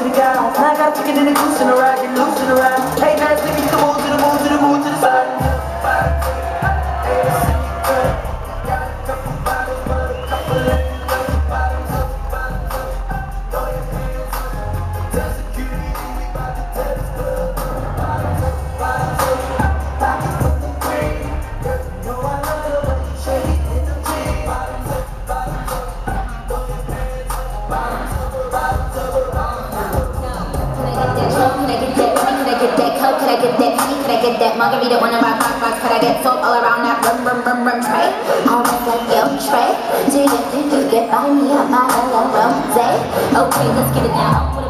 to I gotta take it in the goose and a. I get that tea? Could I get that margarita one of my box box? Could I get salt all around that rum rum rum rum tray? I was like, yo, tray? do you think you get by me on my of rosé? Okay, let's get it now.